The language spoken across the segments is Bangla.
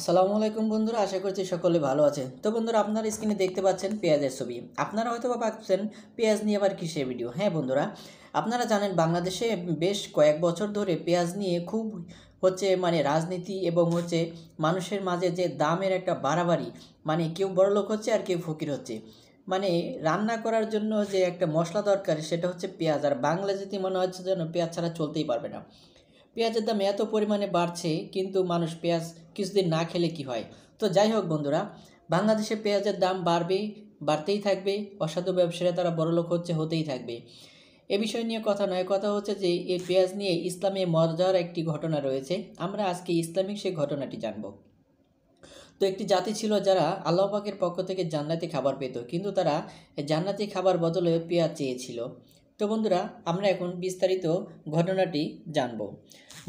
আসসালামু আলাইকুম বন্ধুরা, আশা করছি সকলে ভালো আছেন। তো বন্ধুরা, আপনারা স্ক্রিনে দেখতে পাচ্ছেন পেঁয়াজের ছবি। আপনারা হয়তো বা পাচ্ছেন পেঁয়াজ নিয়ে আবার কিসের ভিডিও হ্যাঁ বন্ধুরা, আপনারা জানেন বাংলাদেশে বেশ কয়েক বছর ধরে পেঁয়াজ নিয়ে খুব হচ্ছে মানে রাজনীতি এবং হচ্ছে মানুষের মাঝে যে দামের একটা বাড়াবাড়ি মানে কেউ বড়লোক হচ্ছে আর কেউ ফকির হচ্ছে। মানে রান্না করার জন্য যে একটা মশলা দরকার, সেটা হচ্ছে পেঁয়াজ। আর বাংলা যদি মনে হচ্ছে যেন পেঁয়াজ ছাড়া চলতেই পারবে না। পেঁয়াজের দাম এত পরিমাণে বাড়ছে, কিন্তু মানুষ পেঁয়াজ কিছুদিন না খেলে কি হয়? তো যাই হোক বন্ধুরা, বাংলাদেশে পেঁয়াজের দাম বাড়বে, বাড়তেই থাকবে, অসাধু ব্যবসায়ীরা তারা বড়লোক হচ্ছে, হতেই থাকবে। এ বিষয় নিয়ে কথা নয়, কথা হচ্ছে যে এই পেঁয়াজ নিয়ে ইসলামে মজার একটি ঘটনা রয়েছে। আমরা আজকে ইসলামিক সেই ঘটনাটি জানব। তো একটি জাতি ছিল যারা আল্লাহবাকের পক্ষ থেকে জান্নাতি খাবার পেত, কিন্তু তারা জান্নাতি খাবার বদলে পেঁয়াজ চেয়েছিল। তো বন্ধুরা, আমরা এখন বিস্তারিত ঘটনাটি জানব।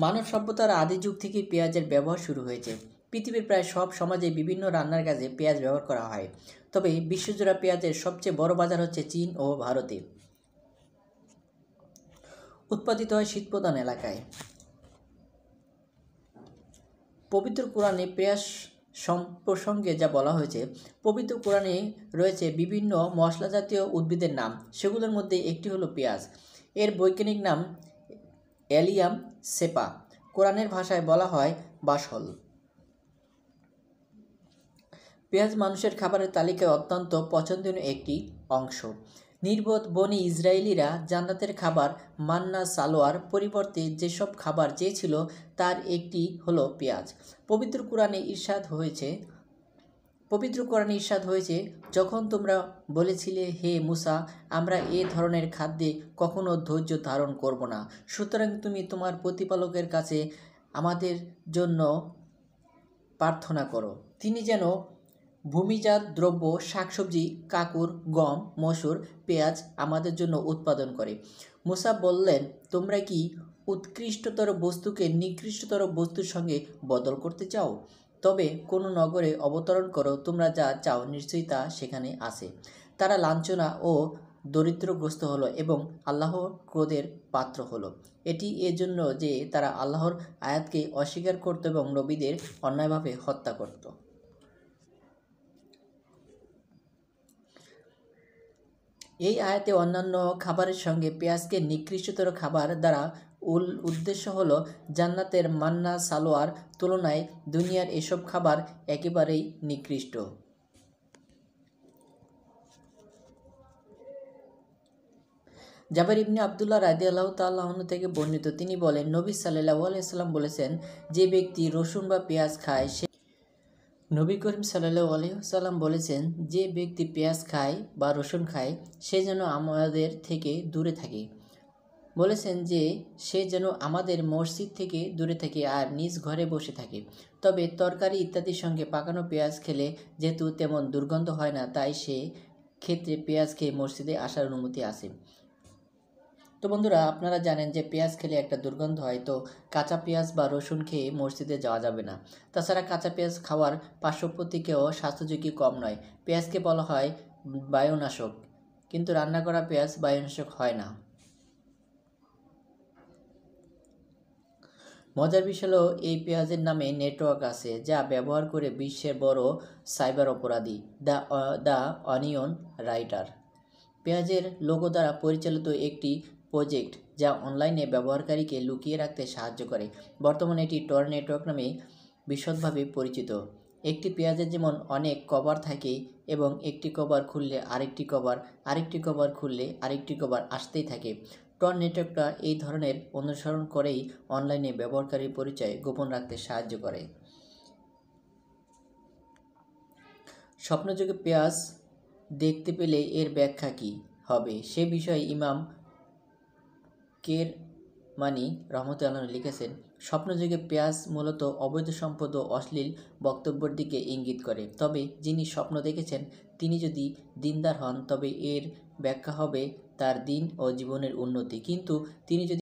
মানব সভ্যতার আদি যুগ থেকে পেঁয়াজের ব্যবহার শুরু হয়েছে। পৃথিবীর প্রায় সব সমাজে বিভিন্ন রান্নার কাজে পেঁয়াজ ব্যবহার করা হয়। তবে বিশ্বজোড়া পেঁয়াজের সবচেয়ে বড় বাজার হচ্ছে চীন ও ভারতে। উৎপাদিত হয় শীতপ্রধান এলাকায়। পবিত্র কোরআনে পেঁয়াজ প্রসঙ্গে যা বলা হয়েছে, পবিত্র কোরআনে রয়েছে বিভিন্ন মশলা জাতীয় উদ্ভিদের নাম। সেগুলোর মধ্যে একটি হলো পেঁয়াজ। এর বৈজ্ঞানিক নাম অ্যালিয়াম সেপা। কোরআনের ভাষায় বলা হয় বাসল। পেঁয়াজ মানুষের খাবারের তালিকায় অত্যন্ত পছন্দনীয় একটি অংশ। নির্বোধ বনি ইসরায়েলিরা জান্নাতের খাবার, মান্না, সালোয়ার পরিবর্তে যেসব খাবার চেয়েছিল তার একটি হলো পেঁয়াজ। পবিত্র কোরআনে ঈর্ষাদ হয়েছে, পবিত্র কোরআনে ঈর্ষাদ হয়েছে, যখন তোমরা বলেছিলে, হে মুসা, আমরা এ ধরনের খাদ্যে কখনো ধৈর্য ধারণ করব না। সুতরাং তুমি তোমার প্রতিপালকের কাছে আমাদের জন্য প্রার্থনা করো। তিনি যেন ভূমিজাত দ্রব্য, শাকসবজি, কাকুর, গম, মসুর, পেঁয়াজ আমাদের জন্য উৎপাদন করে। মুসা বললেন, তোমরা কি উৎকৃষ্টতর বস্তুকে নিকৃষ্টতর বস্তুর সঙ্গে বদল করতে চাও? তবে কোনো নগরে অবতরণ করো, তোমরা যা চাও নিশ্চয়ই তা সেখানে আসে তারা লাঞ্ছনা ও দরিদ্রগ্রস্ত হলো এবং আল্লাহর ক্রোধের পাত্র হলো। এটি এজন্য যে তারা আল্লাহর আয়াতকে অস্বীকার করত এবং নবীদের অন্যায়ভাবে হত্যা করত। এই আয়াতে অন্যান্য খাবারের সঙ্গে পেঁয়াজকে নিকৃষ্টতর খাবার দ্বারা উল উদ্দেশ্য হল জান্নাতের মান্না সালোয়ার তুলনায় দুনিয়ার এসব খাবার একেবারেই নিকৃষ্ট। জাবের ইবনে আবদুল্লাহ রাজি আল্লাহ তাল্লাহন থেকে বর্ণিত তিনি বলেন, নবী সাল্লাহ আলাইসাল্লাম বলেছেন, যে ব্যক্তি রসুন বা পেঁয়াজ খায়, সে নবী করিম সাল্লাহ আলহিহাল্লাম বলেছেন, যে ব্যক্তি পেঁয়াজ খায় বা রসুন খায়, সে যেন আমাদের থেকে দূরে থাকে। বলেছেন যে, সে যেন আমাদের মসজিদ থেকে দূরে থাকে আর নিজ ঘরে বসে থাকে। তবে তরকারি ইত্যাদির সঙ্গে পাকানো পেঁয়াজ খেলে যেহেতু তেমন দুর্গন্ধ হয় না, তাই সে ক্ষেত্রে পেঁয়াজ খেয়ে মসজিদে আসার অনুমতি আছে। তো বন্ধুরা, আপনারা জানেন যে পেঁয়াজ খেলে একটা দুর্গন্ধ হয়, তো কাঁচা পেঁয়াজ বা রসুন খেয়ে মসজিদে যাওয়া যাবে না। তাছাড়া কাঁচা পেঁয়াজ খাওয়ার পার্শ্বপ্রতিকেও স্বাস্থ্যঝুঁকি কম নয়। পেঁয়াজকে বলা হয় বায়ুনাশক, কিন্তু রান্না করা পেঁয়াজ বায়ুনাশক হয় না। মজার বিষয় হলো, এই পেঁয়াজের নামে নেটওয়ার্ক আছে, যা ব্যবহার করে বিশ্বের বড় সাইবার অপরাধী, দ্য দ্য অনিয়ন রাইটার। পেঁয়াজের লোগো দ্বারা পরিচালিত একটি প্রজেক্ট যা অনলাইনে ব্যবহারকারীকে লুকিয়ে রাখতে সাহায্য করে। বর্তমানে এটি টর নেটওয়ার্ক নামে বিশদভাবে পরিচিত। একটি পেঁয়াজের যেমন অনেক কভার থাকে এবং একটি কভার খুললে আরেকটি কভার আরেকটি কভার খুললে আরেকটি কভার আসতেই থাকে। টর নেটওয়ার্কটা এই ধরনের অনুসরণ করেই অনলাইনে ব্যবহারকারীর পরিচয় গোপন রাখতে সাহায্য করে। স্বপ্নযোগে পেঁয়াজ দেখতে পেলে এর ব্যাখ্যা কী হবে? সে বিষয়ে ইমাম কের মানি রহমতুল্লাহ লিখেছেন, স্বপ্নযুগে পেঁয়াজ মূলত অবৈধ সম্পদ ও অশ্লীল বক্তব্যের দিকে ইঙ্গিত করে। তবে যিনি স্বপ্ন দেখেছেন, তিনি যদি দিনদার হন, তবে এর ব্যাখ্যা হবে তার দিন ও জীবনের উন্নতি। কিন্তু তিনি যদি